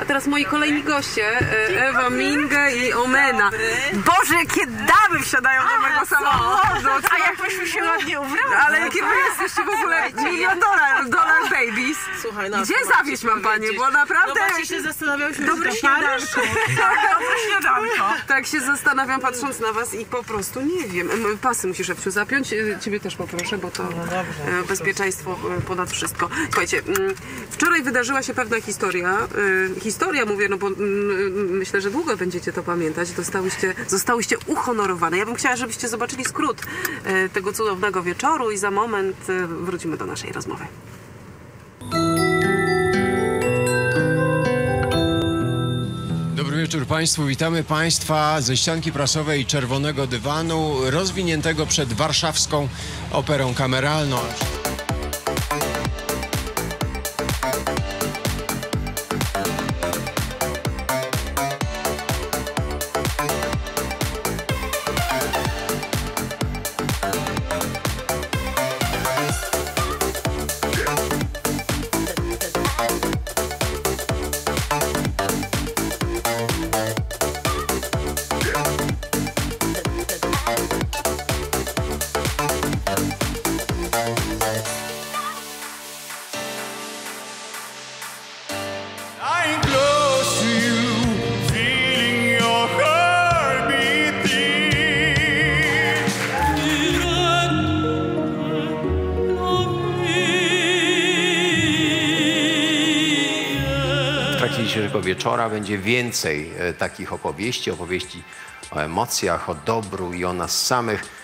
A teraz moi kolejni goście, e, Ewa Minga i Omena. Boże, jakie damy wsiadają do mojego samochodu! A jak myśmy się ładnie ubrały. Ale jakie wy jesteście w ogóle milion dolar, dolar babies. Słuchaj, no, Gdzie to zawieźć mam panie, bo naprawdę... No się zastanawiałyśmy, Dobre śniadanko. Dobre śniadanko. Tak się zastanawiam patrząc na was i po prostu nie wiem. Em, Pasy musisz Ewciu zapiąć, E, ciebie też poproszę, bo to e, bezpieczeństwo e, ponad wszystko. Słuchajcie, mm, wczoraj wydarzyła się pewna historia. Historia mówię, no bo mm, myślę, że długo będziecie to pamiętać. Dostałyście, zostałyście uhonorowane. Ja bym chciała, żebyście zobaczyli skrót e, tego cudownego wieczoru i za moment e, wrócimy do naszej rozmowy. Dobry wieczór Państwu. Witamy Państwa ze ścianki prasowej Czerwonego Dywanu, rozwiniętego przed warszawską operą kameralną. Dzisiejszego wieczora będzie więcej e, takich opowieści, opowieści o emocjach, o dobru i o nas samych.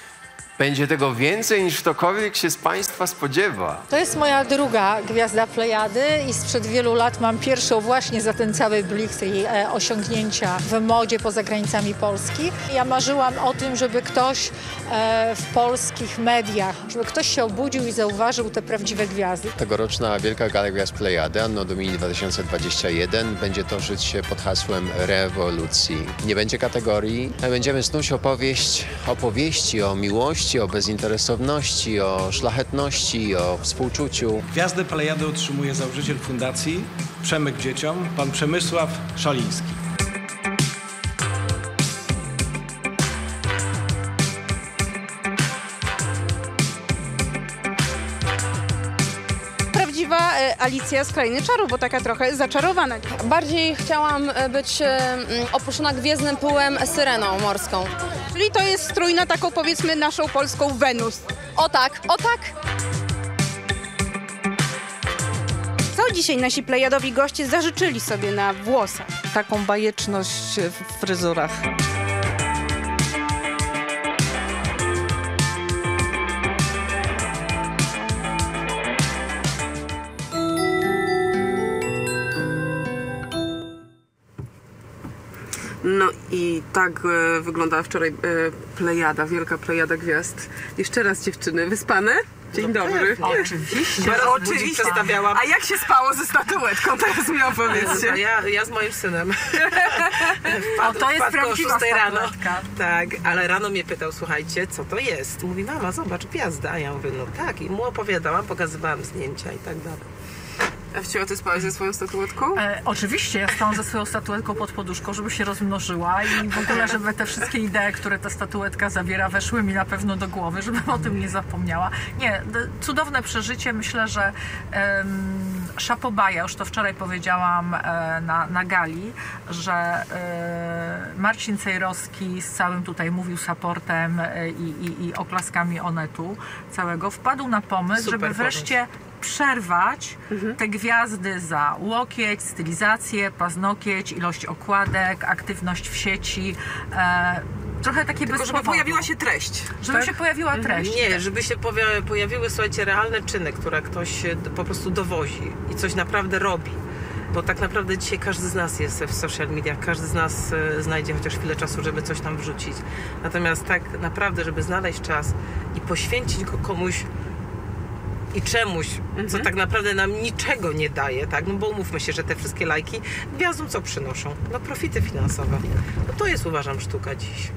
Będzie tego więcej niż ktokolwiek się z Państwa spodziewa. To jest moja druga gwiazda Plejady i sprzed wielu lat mam pierwszą właśnie za ten cały bliks i e, osiągnięcia w modzie poza granicami Polski. Ja marzyłam o tym, żeby ktoś e, w polskich mediach, żeby ktoś się obudził i zauważył te prawdziwe gwiazdy. Tegoroczna Wielka Gala Gwiazd Plejady Anno Domini 2021 będzie toczyć się pod hasłem rewolucji. Nie będzie kategorii. Będziemy snuć opowieść, opowieści o miłości, o bezinteresowności, o szlachetności, o współczuciu. Gwiazdę Plejady otrzymuje założyciel fundacji Przemyk Dzieciom, pan Przemysław Szaliński. prawdziwa e, Alicja z Krainy Czaru, bo taka trochę zaczarowana. Bardziej chciałam e, być e, opuszczona gwiezdnym pyłem syreną morską. Czyli to jest strój na taką powiedzmy naszą polską Wenus. O tak, o tak! Co dzisiaj nasi plejadowi goście zażyczyli sobie na włosach? Taką bajeczność w fryzurach. No i tak e, wyglądała wczoraj e, plejada, wielka plejada gwiazd. Jeszcze raz dziewczyny, wyspane? Dzień dobry. Oczywiście. Bardzo oczywiście. A jak się spało ze statuetką? Teraz mi opowiedzcie. ja, ja z moim synem. O, to jest Wpadł prawdziwa rano. Tak, ale rano mnie pytał, słuchajcie, co to jest? Mówi, mama, zobacz, gwiazda. A ja mówię, no tak. I mu opowiadałam, pokazywałam zdjęcia i tak dalej. Ewciu, a ty spałaś ze swoją statuetką? E, oczywiście, ja stałam ze swoją statuetką pod poduszką, żeby się rozmnożyła i w ogóle, żeby te wszystkie idee, które ta statuetka zawiera, weszły mi na pewno do głowy, żebym o tym nie zapomniała. Nie, cudowne przeżycie. Myślę, że um, Szapobaja, już to wczoraj powiedziałam e, na, na gali, że e, Marcin Cejrowski z całym tutaj mówił supportem e, i, i, i oklaskami Onetu całego, wpadł na pomysł, Super żeby wreszcie przerwać te gwiazdy za łokieć, stylizację, paznokieć, ilość okładek, aktywność w sieci. E, trochę takie Tylko bez żeby powodu. pojawiła się treść. Żeby się pojawiła treść. Nie, żeby się powia- pojawiły, słuchajcie, realne czyny, które ktoś e, po prostu dowozi i coś naprawdę robi. Bo tak naprawdę dzisiaj każdy z nas jest w social mediach, każdy z nas e, znajdzie chociaż chwilę czasu, żeby coś tam wrzucić. Natomiast tak naprawdę, żeby znaleźć czas i poświęcić go komuś i czemuś, co tak naprawdę nam niczego nie daje, tak? No bo umówmy się, że te wszystkie lajki gwiazdom co przynoszą? No profity finansowe. No to jest uważam sztuka dziś.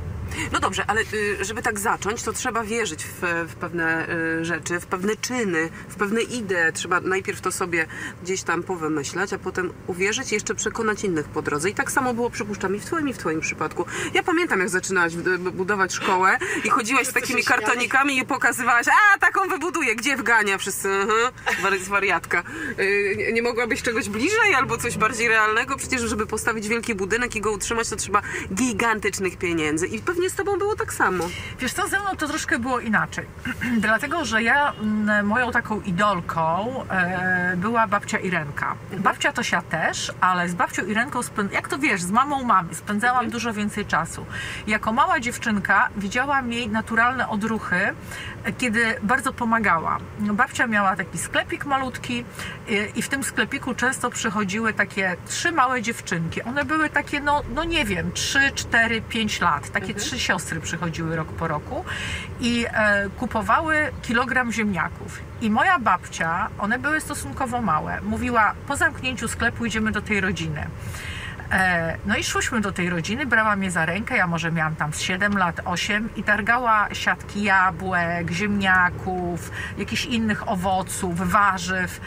No dobrze, ale y, żeby tak zacząć, to trzeba wierzyć w, w pewne y, rzeczy, w pewne czyny, w pewne idee. Trzeba najpierw to sobie gdzieś tam powymyślać, a potem uwierzyć i jeszcze przekonać innych po drodze. I tak samo było, przypuszczam, i w twoim, i w twoim przypadku. Ja pamiętam, jak zaczynałaś budować szkołę i chodziłaś z takimi kartonikami i pokazywałaś, a taką wybuduję, gdzie wgania wszyscy, aha, wari- wariatka. Y, nie- nie mogłabyś czegoś bliżej albo coś bardziej realnego? Przecież, żeby postawić wielki budynek i go utrzymać, to trzeba gigantycznych pieniędzy. I pewnie z tobą było tak samo. Wiesz co, ze mną to troszkę było inaczej. Dlatego, że ja moją taką idolką e, była babcia Irenka. Babcia Tosia też, ale z babcią Irenką, spę- jak to wiesz, z mamą mamy, spędzałam dużo więcej czasu. Jako mała dziewczynka widziałam jej naturalne odruchy, e, kiedy bardzo pomagała. Babcia miała taki sklepik malutki i w tym sklepiku często przychodziły takie trzy małe dziewczynki. One były takie, no, no nie wiem, 3, 4, 5 lat. Takie trzy siostry przychodziły rok po roku i e, kupowały kilogram ziemniaków. I moja babcia, one były stosunkowo małe, mówiła, po zamknięciu sklepu idziemy do tej rodziny. E, No i szłyśmy do tej rodziny, brała mnie za rękę, ja może miałam tam z 7 lat, 8 i targała siatki jabłek, ziemniaków, jakichś innych owoców, warzyw.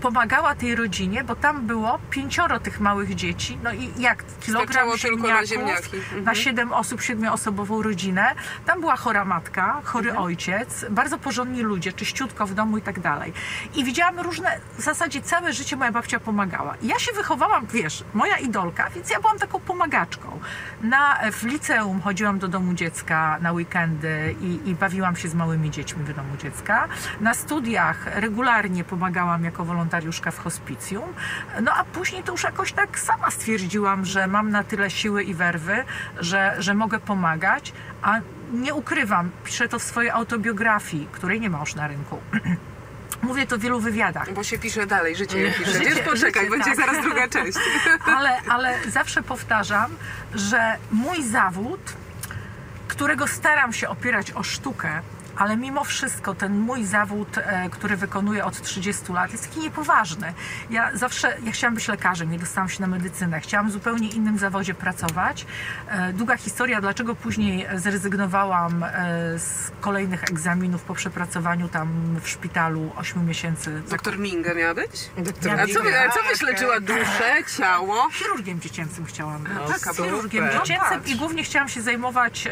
Pomagała tej rodzinie, bo tam było pięcioro tych małych dzieci. No i jak kilogram tylko na ziemniaków ziemniaki. Mhm. na siedem osób, siedmioosobową rodzinę. Tam była chora matka, chory Mhm. ojciec, bardzo porządni ludzie, czyściutko w domu i tak dalej. I widziałam różne, w zasadzie całe życie moja babcia pomagała. I ja się wychowałam, wiesz, moja idolka, więc ja byłam taką pomagaczką. Na, w liceum chodziłam do domu dziecka na weekendy i, i bawiłam się z małymi dziećmi w domu dziecka. Na studiach regularnie pomagałam jako wolontariuszka w hospicjum. No a później to już jakoś tak sama stwierdziłam, że mam na tyle siły i werwy, że, że mogę pomagać, a nie ukrywam, piszę to w swojej autobiografii, której nie ma już na rynku. Mówię to w wielu wywiadach. Bo się pisze dalej, życie je pisze. Życie, Wiesz, poczekaj, życie, będzie tak. zaraz druga część. ale, ale zawsze powtarzam, że mój zawód, którego staram się opierać o sztukę, ale mimo wszystko ten mój zawód, e, który wykonuję od 30 lat, jest taki niepoważny. Ja zawsze, ja chciałam być lekarzem, nie dostałam się na medycynę. Chciałam w zupełnie innym zawodzie pracować. E, Długa historia, dlaczego później zrezygnowałam e, z kolejnych egzaminów po przepracowaniu tam w szpitalu 8 miesięcy. Doktor Minga miała być? Doktor A co, a co byś leczyła? Duszę, ciało? Chirurgiem dziecięcym chciałam być. No, taka chirurgiem dziecięcym i głównie chciałam się zajmować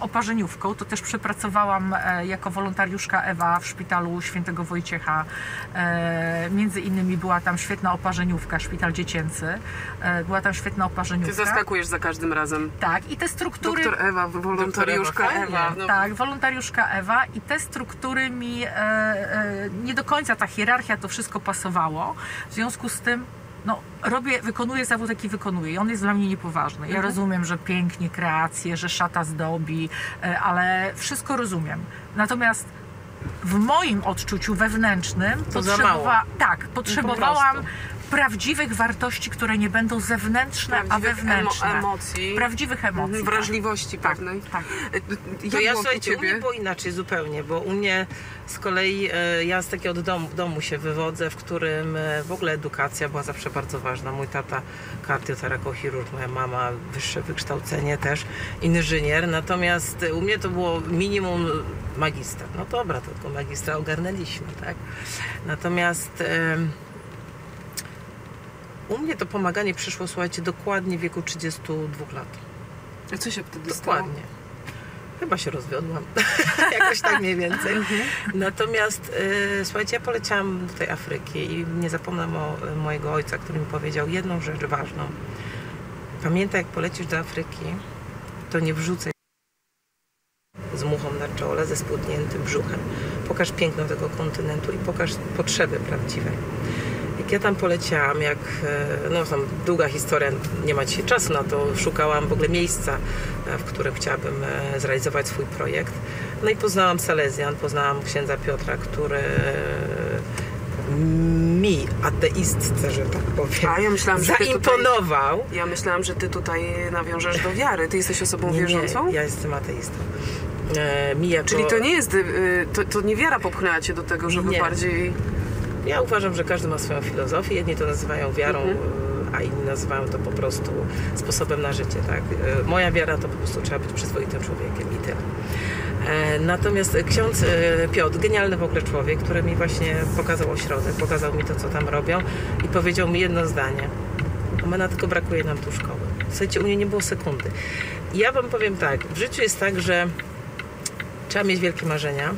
oparzeniówką. To też przepracowałam jako wolontariuszka Ewa w szpitalu świętego Wojciecha. E, między innymi była tam świetna oparzeniówka, szpital dziecięcy. E, była tam świetna Ty oparzeniówka. zaskakujesz za każdym razem. Tak, i te struktury... Doktor Ewa, wolontariuszka Doktor Ewa, Ewa. No, Tak, wolontariuszka Ewa i te struktury mi e, e, nie do końca ta hierarchia to wszystko pasowało. W związku z tym no, robię, wykonuję zawód, jaki wykonuję i on jest dla mnie niepoważny. Ja rozumiem, że pięknie kreacje, że szata zdobi, e, ale wszystko rozumiem. Natomiast w moim odczuciu wewnętrznym To potrzebowa- tak, potrzebowałam prostu. Prawdziwych wartości, które nie będą zewnętrzne, a Prawdziwych wewnętrzne. emo- emocji. Prawdziwych emocji. Mhm, Wrażliwości pewnej. Tak. Jak To ja słuchajcie, u mnie było inaczej zupełnie, bo u mnie z kolei e, ja z takiego domu, domu się wywodzę, w którym e, w ogóle edukacja była zawsze bardzo ważna. Mój tata kardioterakochirurg, moja mama wyższe wykształcenie też, inżynier, natomiast e, u mnie to było minimum magister. No dobra, to tylko magistra ogarnęliśmy, tak? Natomiast u mnie to pomaganie przyszło, słuchajcie, dokładnie w wieku 32 lat. A co się wtedy stało? Dokładnie. Chyba się rozwiodłam. Jakoś tak mniej więcej. Natomiast y, słuchajcie, ja poleciałam do tej Afryki i nie zapomnę o, mojego ojca, który mi powiedział jedną rzecz ważną. Pamiętaj, jak polecisz do Afryki, to nie wrzucaj z muchą na czole, ze spłudniętym brzuchem. Pokaż piękno tego kontynentu i pokaż potrzeby prawdziwe. Jak ja tam poleciałam, jak, e, no tam długa historia, nie ma dzisiaj czasu na to, szukałam w ogóle miejsca, e, w którym chciałabym e, zrealizować swój projekt. No i poznałam Salezjan, poznałam księdza Piotra, który mi, ateistce, że tak powiem, A ja myślałam, że ty tutaj- zaimponował. Ja myślałam, że ty tutaj nawiążesz do wiary. Ty jesteś osobą Nie, wierzącą? nie, ja jestem ateistą. E, mi jako... Czyli to nie jest, to, to nie wiara popchnęła cię do tego, żeby Nie. bardziej... Ja uważam, że każdy ma swoją filozofię. Jedni to nazywają wiarą, Mhm. a inni nazywają to po prostu sposobem na życie. Tak? E, Moja wiara to po prostu trzeba być przyzwoitym człowiekiem i tyle. E, Natomiast ksiądz e, Piotr, genialny w ogóle człowiek, który mi właśnie pokazał ośrodek, pokazał mi to, co tam robią i powiedział mi jedno zdanie. Omena tylko brakuje nam tu szkoły. Słuchajcie, u mnie nie było sekundy. Ja wam powiem tak, w życiu jest tak, że trzeba mieć wielkie marzenia,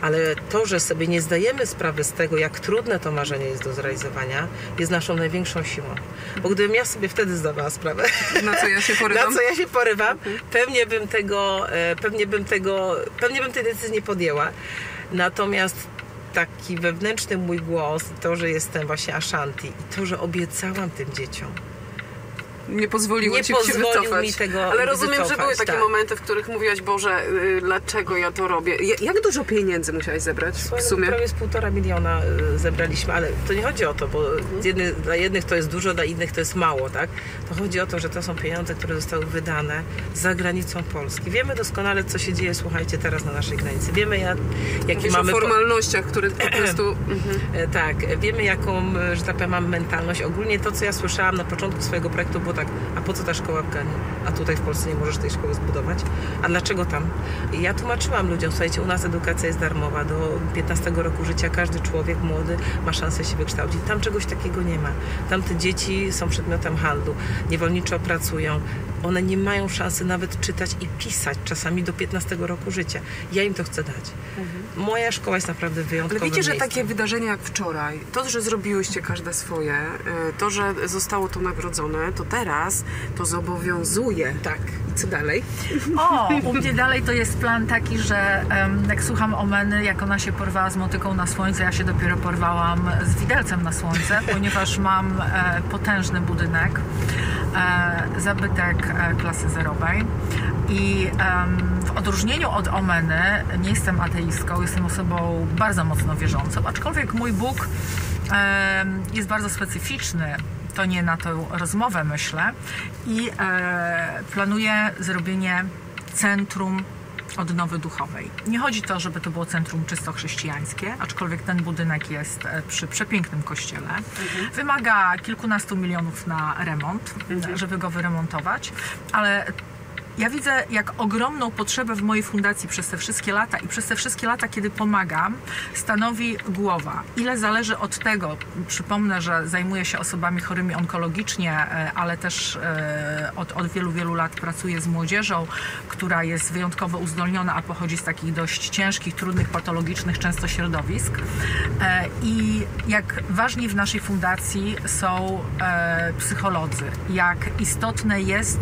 ale to, że sobie nie zdajemy sprawy z tego, jak trudne to marzenie jest do zrealizowania, jest naszą największą siłą. Bo gdybym ja sobie wtedy zdawała sprawę, Na co ja się porywam? na co ja się porywam, pewnie bym tego, e, pewnie bym tego, pewnie bym tej decyzji nie podjęła. Natomiast taki wewnętrzny mój głos, to, że jestem właśnie Ashanti i to, że obiecałam tym dzieciom, Nie pozwoliło Nie ci się pozwolił wycofać. mi tego Ale rozumiem, że wycofać, były takie tak. momenty, w których mówiłaś, Boże, y, dlaczego ja to robię? Ja- Jak dużo pieniędzy musiałaś zebrać w Słuchaj, no, sumie? Prawie z półtora miliona y, zebraliśmy, ale to nie chodzi o to, bo z jednych, dla jednych to jest dużo, dla innych to jest mało, tak? To chodzi o to, że to są pieniądze, które zostały wydane za granicą Polski. Wiemy doskonale, co się dzieje, słuchajcie, teraz na naszej granicy. Wiemy, jak, jakie mamy... o po- formalnościach, które po prostu... Mhm. E, Tak, wiemy jaką, że tak powiem, mamy mentalność. Ogólnie to, co ja słyszałam na początku swojego projektu było tak, a po co ta szkoła w Ganie? A tutaj w Polsce nie możesz tej szkoły zbudować? A dlaczego tam? I ja tłumaczyłam ludziom, słuchajcie, u nas edukacja jest darmowa. Do 15 roku życia każdy człowiek młody ma szansę się wykształcić. Tam czegoś takiego nie ma. Tam te dzieci są przedmiotem handlu, niewolniczo pracują. One nie mają szansy nawet czytać i pisać czasami do 15 roku życia. Ja im to chcę dać. Moja szkoła jest naprawdę Ale wyjątkowa. wiecie, że takie wydarzenia jak wczoraj, to, że zrobiłyście każde swoje, y, to, że zostało to nagrodzone, to teraz to zobowiązuje. Tak. I co dalej? O, u mnie dalej to jest plan taki, że jak słucham Omeny, jak ona się porwała z motyką na słońce, ja się dopiero porwałam z widelcem na słońce, ponieważ mam e, potężny budynek, e, zabytek e, klasy zerowej i w odróżnieniu od Omeny nie jestem ateistką, jestem osobą bardzo mocno wierzącą, aczkolwiek mój Bóg jest bardzo specyficzny. To nie na tą rozmowę myślę i e, planuję zrobienie centrum odnowy duchowej. Nie chodzi to, żeby to było centrum czysto chrześcijańskie, aczkolwiek ten budynek jest e, przy przepięknym kościele. Wymaga kilkunastu milionów na remont, żeby go wyremontować, ale ja widzę, jak ogromną potrzebę w mojej fundacji przez te wszystkie lata i przez te wszystkie lata, kiedy pomagam, stanowi głowa. Ile zależy od tego, przypomnę, że zajmuję się osobami chorymi onkologicznie, e, ale też e, od, od wielu, wielu lat pracuję z młodzieżą, która jest wyjątkowo uzdolniona, a pochodzi z takich dość ciężkich, trudnych, patologicznych często środowisk. E, I jak ważni w naszej fundacji są psycholodzy, jak istotne jest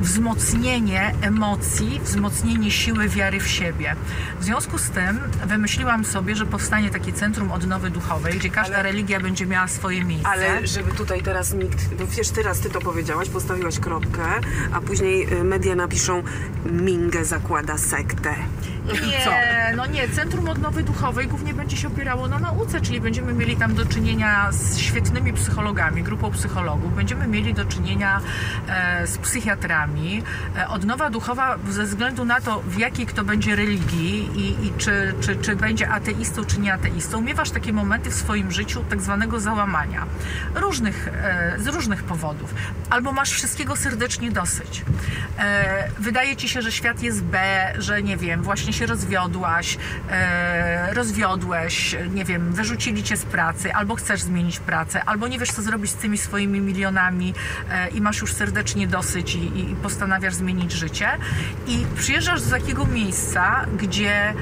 wzmocnienie emocji, wzmocnienie siły wiary w siebie. W związku z tym wymyśliłam sobie, że powstanie takie centrum odnowy duchowej, gdzie każda religia będzie miała swoje miejsce. Ale żeby tutaj teraz nikt, bo wiesz, teraz ty to powiedziałaś, postawiłaś kropkę, a później y, media napiszą Mingę zakłada sektę. Nie, no nie. Centrum Odnowy Duchowej głównie będzie się opierało na nauce, czyli będziemy mieli tam do czynienia z świetnymi psychologami, grupą psychologów, będziemy mieli do czynienia e, z psychiatrami. E, odnowa duchowa ze względu na to, w jakiej kto będzie religii i, i czy, czy, czy będzie ateistą, czy nie ateistą, miewasz takie momenty w swoim życiu tak zwanego załamania. Różnych, e, z różnych powodów. Albo masz wszystkiego serdecznie dosyć. Wydaje ci się, że świat jest B, że nie wiem, właśnie się rozwiodłaś, e, rozwiodłeś, nie wiem, wyrzucili cię z pracy, albo chcesz zmienić pracę, albo nie wiesz, co zrobić z tymi swoimi milionami e, i masz już serdecznie dosyć i, i postanawiasz zmienić życie. I przyjeżdżasz do takiego miejsca, gdzie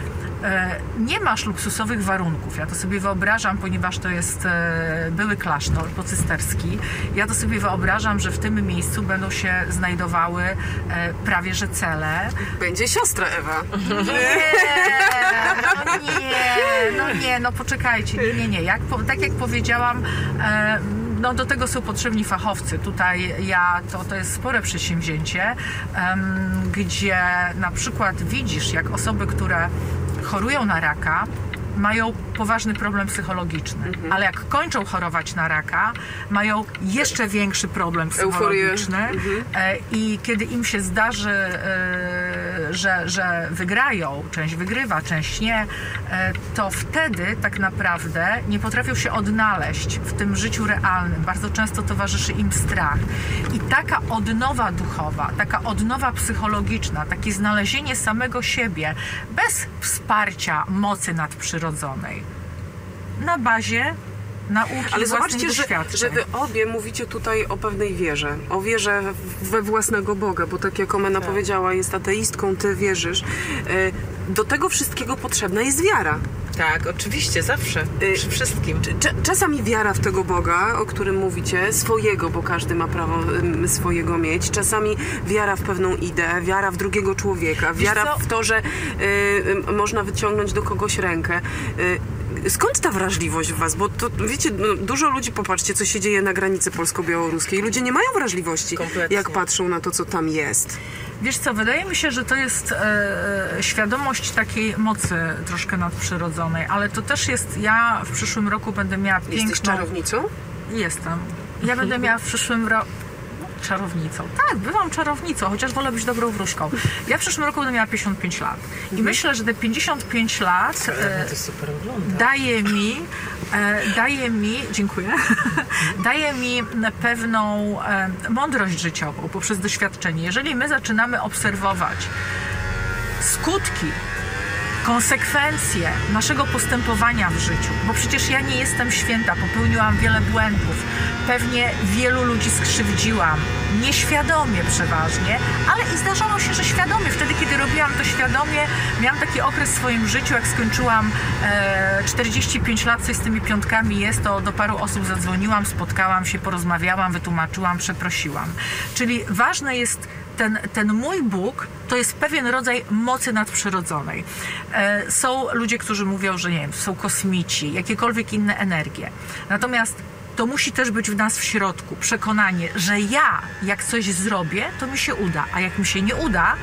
nie masz luksusowych warunków. Ja to sobie wyobrażam, ponieważ to jest e, były klasztor pocysterski. Ja to sobie wyobrażam, że w tym miejscu będą się znajdowały e, prawie że cele. Będzie siostra Ewa. Nie, no nie, no nie, no poczekajcie, nie, nie, nie. Jak, tak jak powiedziałam, e, no do tego są potrzebni fachowcy. Tutaj ja, to, to jest spore przedsięwzięcie, gdzie na przykład widzisz, jak osoby, które chorują na raka, mają poważny problem psychologiczny, Mhm. ale jak kończą chorować na raka, mają jeszcze większy problem psychologiczny Mhm. E, i kiedy im się zdarzy, e, że, że wygrają, część wygrywa, część nie, e, to wtedy tak naprawdę nie potrafią się odnaleźć w tym życiu realnym. Bardzo często towarzyszy im strach. I taka odnowa duchowa, taka odnowa psychologiczna, takie znalezienie samego siebie bez wsparcia mocy nadprzyrodzonej na bazie nauki Ale zobaczcie, że, że wy obie mówicie tutaj o pewnej wierze, o wierze we własnego Boga, bo tak jak Omena powiedziała, jest ateistką, ty wierzysz. E, Do tego wszystkiego potrzebna jest wiara. Tak, oczywiście, zawsze, przy wszystkim. Cz- Czasami wiara w tego Boga, o którym mówicie, swojego, bo każdy ma prawo swojego mieć. Czasami wiara w pewną ideę, wiara w drugiego człowieka, wiara w to, że y, y, można wyciągnąć do kogoś rękę. Y, skąd ta wrażliwość w was? Bo to, wiecie, no, dużo ludzi, popatrzcie, co się dzieje na granicy polsko-białoruskiej. Ludzie nie mają wrażliwości, Kompletnie. jak patrzą na to, co tam jest. Wiesz co, wydaje mi się, że to jest e, e, świadomość takiej mocy troszkę nadprzyrodzonej, ale to też jest, ja w przyszłym roku będę miała Jesteś piękną... czarownicą? Jestem. Ja będę miała w przyszłym roku... Czarownicą. Tak, bywam czarownicą, chociaż wolę być dobrą wróżką. Ja w przyszłym roku będę miała 55 lat. I myślę, że te 55 lat e, daje mi, e, daje mi, dziękuję, daje mi pewną e, mądrość życiową poprzez doświadczenie. Jeżeli my zaczynamy obserwować skutki, konsekwencje naszego postępowania w życiu, bo przecież ja nie jestem święta, popełniłam wiele błędów, pewnie wielu ludzi skrzywdziłam, nieświadomie przeważnie, ale i zdarzało się, że świadomie. Wtedy, kiedy robiłam to świadomie, miałam taki okres w swoim życiu, jak skończyłam e, 45 lat, coś z tymi piątkami jest, to do paru osób zadzwoniłam, spotkałam się, porozmawiałam, wytłumaczyłam, przeprosiłam. Czyli ważne jest ten, ten mój Bóg to jest pewien rodzaj mocy nadprzyrodzonej. E, są ludzie, którzy mówią, że nie wiem, są kosmici, jakiekolwiek inne energie. Natomiast to musi też być w nas w środku przekonanie, że ja, jak coś zrobię, to mi się uda, a jak mi się nie uda,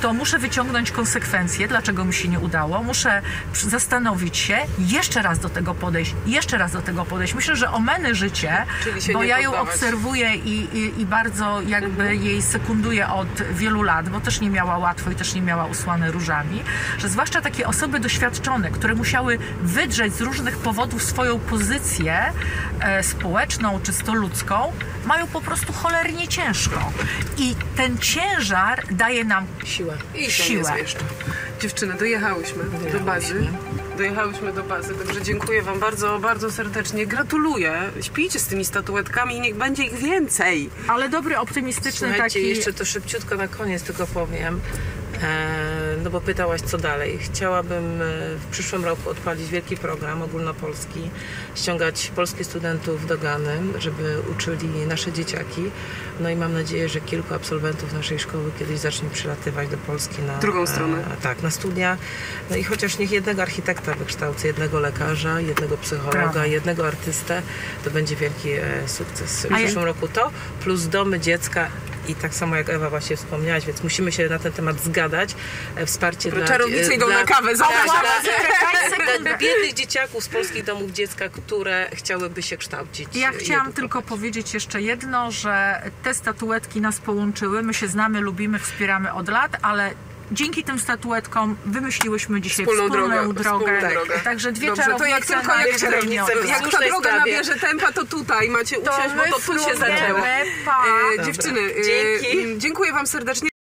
to muszę wyciągnąć konsekwencje, dlaczego mi się nie udało, muszę zastanowić się, jeszcze raz do tego podejść, jeszcze raz do tego podejść. Myślę, że omeny życie, bo ja ją poddawać. obserwuję i, i, i bardzo jakby jej sekunduję od wielu lat, bo też nie miała łatwo i też nie miała usłane różami, że zwłaszcza takie osoby doświadczone, które musiały wydrzeć z różnych powodów swoją pozycję e, społeczną, czysto ludzką, mają po prostu cholernie ciężko. I ten ciężar daje nam Siłę. I Siłę. Dziewczyny, dojechałyśmy do bazy. Dojechałyśmy do bazy, także dziękuję Wam bardzo, bardzo serdecznie. Gratuluję. Śpijcie z tymi statuetkami i niech będzie ich więcej. Ale dobry, optymistyczny Słuchajcie, taki... jeszcze to szybciutko na koniec tylko powiem. E, no bo pytałaś co dalej. Chciałabym e, w przyszłym roku odpalić wielki program ogólnopolski, ściągać polskich studentów do Gany, żeby uczyli nasze dzieciaki. No i mam nadzieję, że kilku absolwentów naszej szkoły kiedyś zacznie przylatywać do Polski na Drugą stronę. E, tak, na studia. No i chociaż niech jednego architekta wykształcę, jednego lekarza, jednego psychologa, jednego artystę, to będzie wielki sukces. W przyszłym roku to, plus domy dziecka i tak samo jak Ewa właśnie wspomniałaś, więc musimy się na ten temat zgadać. E, Wsparcie dla... Czarownicy idą dla, na kawę, zapraszam. dla, biednych dzieciaków z polskich domów dziecka, które chciałyby się kształcić. Ja e, chciałam tylko powiedzieć jeszcze jedno, że te statuetki nas połączyły. My się znamy, lubimy, wspieramy od lat, ale dzięki tym statuetkom wymyśliłyśmy dzisiaj Wspólną wspólną, drogę, drogę. wspólną drogę. Także dwie Dobrze, to czarownice jak tylko na jak, czarownice jak ta droga nabierze tempa, to tutaj macie To usiąść, bo to tu się zaczęło. E, dziewczyny, e, dziękuję Wam serdecznie.